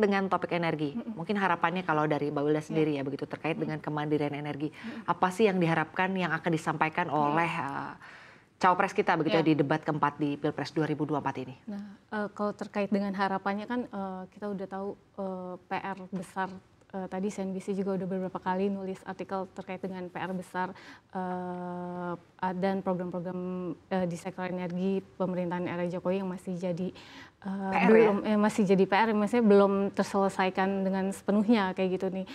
dengan topik energi, mungkin harapannya kalau dari Mbak Wilda sendiri ya begitu terkait dengan kemandirian energi, apa sih yang diharapkan yang akan disampaikan oleh uh, cawapres kita begitu ya. Ya. di debat keempat di Pilpres 2024 ini? Nah, eh, kalau terkait dengan harapannya kan eh, kita udah tahu eh, PR besar eh, tadi CNBC juga udah beberapa kali nulis artikel terkait dengan PR besar eh, dan program-program eh, di sektor energi pemerintahan era Jokowi yang masih jadi eh, PR belum eh, masih jadi PR, maksudnya belum terselesaikan dengan sepenuhnya kayak gitu nih.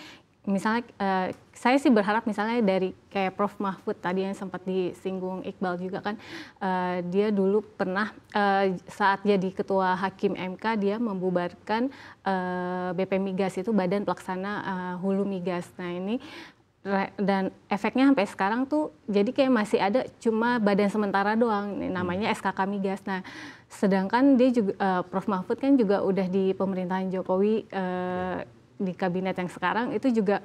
Misalnya eh, saya sih berharap misalnya dari kayak Prof Mahfud tadi yang sempat disinggung Iqbal juga kan eh, dia dulu pernah eh, saat jadi ketua hakim MK dia membubarkan eh, BP Migas itu Badan Pelaksana eh, Hulu Migas. Nah ini dan efeknya sampai sekarang tuh jadi kayak masih ada cuma badan sementara doang namanya SKK Migas. Nah, sedangkan dia juga eh, Prof Mahfud kan juga udah di pemerintahan Jokowi eh, di kabinet yang sekarang itu juga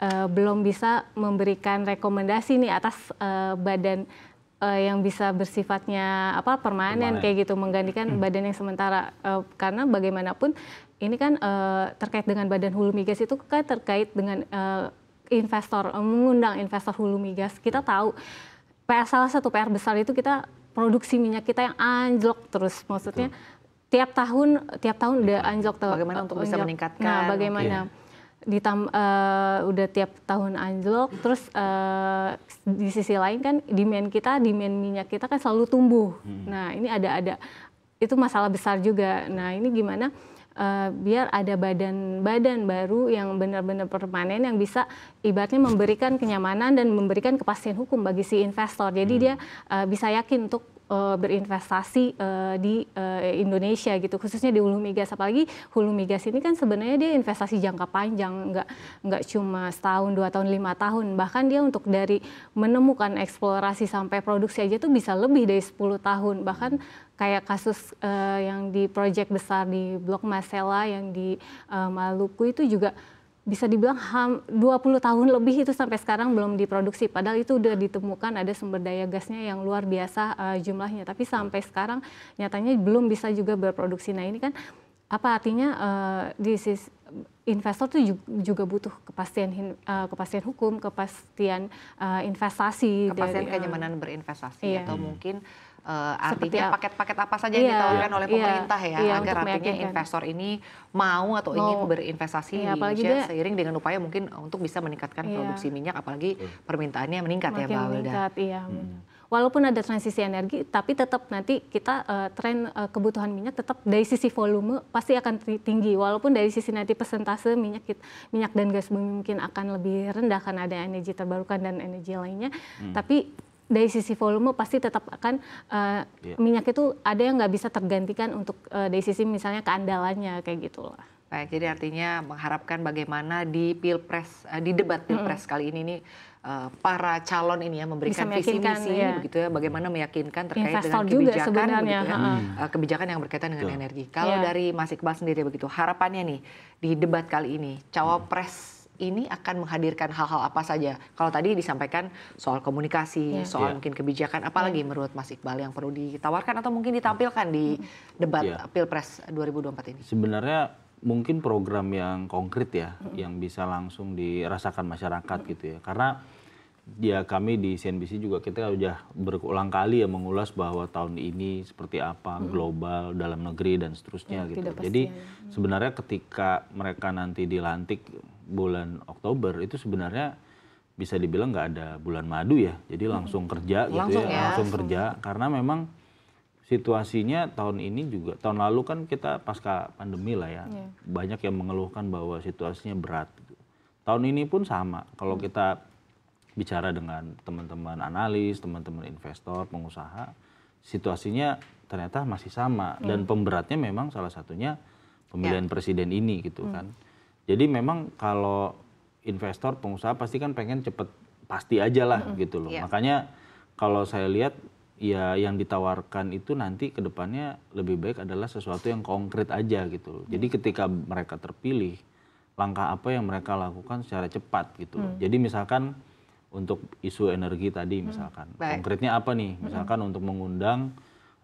eh, belum bisa memberikan rekomendasi nih atas eh, badan eh, yang bisa bersifatnya apa permanen, Permanen. kayak gitu menggantikan badan yang sementara. Eh, karena bagaimanapun ini kan eh, terkait dengan badan hulu migas itu kan terkait dengan eh, investor eh, mengundang investor hulu migas. Kita tahu PR salah satu PR besar itu kita produksi minyak kita yang anjlok terus. Maksudnya tiap tahun tiap tahun udah anjlok tuh. Bagaimana untuk bisa meningkatkan? nah bagaimana? Ditam eh, udah tiap tahun anjlok. Terus eh, di sisi lain kan demand kita demand minyak kita kan selalu tumbuh. Nah ini ada ada itu masalah besar juga. Nah ini gimana? Eh, biar ada badan-badan baru yang benar-benar permanen yang bisa ibaratnya memberikan kenyamanan dan memberikan kepastian hukum bagi si investor. Jadi dia eh, bisa yakin untuk eh, berinvestasi eh, di eh, Indonesia gitu khususnya di hulu migas. Apalagi hulu migas ini kan sebenarnya dia investasi jangka panjang nggak nggak cuma setahun dua tahun lima tahun. Bahkan dia untuk dari menemukan eksplorasi sampai produksi aja tuh bisa lebih dari 10 tahun. Bahkan kayak kasus eh, yang di proyek besar di Blok Masela yang di eh, Maluku itu juga bisa dibilang ham 20 tahun lebih itu sampai sekarang belum diproduksi. Padahal itu udah ditemukan ada sumber daya gasnya yang luar biasa eh, jumlahnya. Tapi sampai sekarang nyatanya belum bisa juga berproduksi. Nah ini kan apa artinya eh, di sis- investor tuh ju- juga butuh kepastian eh, kepastian hukum kepastian eh, investasi Kepastian dari, kenyamanan berinvestasi iya. atau mungkin eh, Seperti artinya paket-paket apa saja yang Iya, ditawarkan oleh iya, pemerintah ya iya, agar artinya investor ini mau atau Mau. ingin berinvestasi Iya, di apalagi Indonesia dia- seiring dengan upaya mungkin untuk bisa meningkatkan produksi minyak apalagi permintaannya meningkat ya makin Mbak Wilda. meningkat, iya. benar. Walaupun ada transisi energi, tapi tetap nanti kita eh, tren eh, kebutuhan minyak tetap dari sisi volume pasti akan ti- tinggi. Walaupun dari sisi nanti persentase minyak minyak dan gas bumi mungkin akan lebih rendah karena ada energi terbarukan dan energi lainnya. Tapi dari sisi volume pasti tetap akan eh, Iya. minyak itu ada yang nggak bisa tergantikan untuk eh, dari sisi misalnya keandalannya kayak gitulah. Baik, jadi artinya mengharapkan bagaimana di pilpres, eh, di debat pilpres kali ini nih eh, para calon ini ya memberikan visi misi ya. begitu ya, bagaimana meyakinkan terkait Investor dengan juga kebijakan sebenarnya, begitu ya, ha-ha. eh, kebijakan yang berkaitan dengan Betul. energi. Kalau Iya. dari Mas Iqbal sendiri begitu, harapannya nih di debat kali ini cawapres ini akan menghadirkan hal-hal apa saja? Kalau tadi disampaikan soal komunikasi, Iya. soal Iya. mungkin kebijakan, apalagi menurut Mas Iqbal yang perlu ditawarkan atau mungkin ditampilkan di debat Iya. pilpres 2024 ini? Sebenarnya mungkin program yang konkret ya, yang bisa langsung dirasakan masyarakat gitu ya. Karena ya kami di CNBC juga kita udah berulang kali ya mengulas bahwa tahun ini seperti apa global, dalam negeri dan seterusnya Ya, gitu. tidak Jadi pastian. sebenarnya ketika mereka nanti dilantik bulan Oktober itu sebenarnya bisa dibilang nggak ada bulan madu ya. Jadi langsung kerja gitu Langsung ya, ya. langsung kerja. Karena memang situasinya tahun ini juga tahun lalu kan kita pasca pandemi lah ya. Iya. banyak yang mengeluhkan bahwa situasinya berat gitu. tahun ini pun sama. Kalau kita bicara dengan teman-teman analis teman-teman investor pengusaha situasinya ternyata masih sama. Dan pemberatnya memang salah satunya pemilihan presiden ini gitu kan jadi memang kalau investor pengusaha pasti kan pengen cepet pasti aja lah gitu loh Iya. makanya kalau saya lihat ya yang ditawarkan itu nanti ke depannya lebih baik adalah sesuatu yang konkret aja gitu. loh. Jadi ketika mereka terpilih, langkah apa yang mereka lakukan secara cepat gitu. loh. Jadi misalkan untuk isu energi tadi misalkan, Baik. konkretnya apa nih? Misalkan untuk mengundang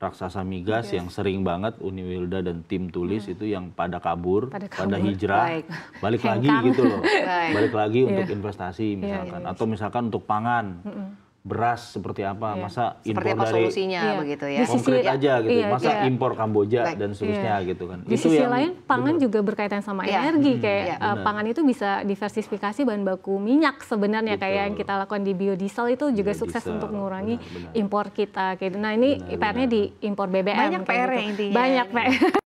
raksasa migas yang sering banget Uni Wilda dan tim tulis itu yang pada kabur, Pada pada, kabur. hijrah, Baik. balik lagi Hengkang. gitu loh, Baik. balik lagi untuk Iya. investasi misalkan, atau misalkan untuk pangan, beras seperti apa, masa Seperti impor apa dari solusinya Iya. begitu Di ya. sisi- konkret aja gitu, iya, masa iya. impor Kamboja Baik. dan seterusnya gitu kan. Di Itu sisi yang lain, pangan juga berkaitan sama Iya. energi. Kayak Iya. eh, Benar. pangan itu bisa diversifikasi bahan baku minyak sebenarnya kayak Betul. yang kita lakukan di biodiesel itu juga sukses Biodiesel, untuk mengurangi benar, benar. impor kita. Kayak gitu. Nah ini Benar, PR-nya benar. di impor BBM. Banyak kayak PR gitu. intinya. Banyak PR.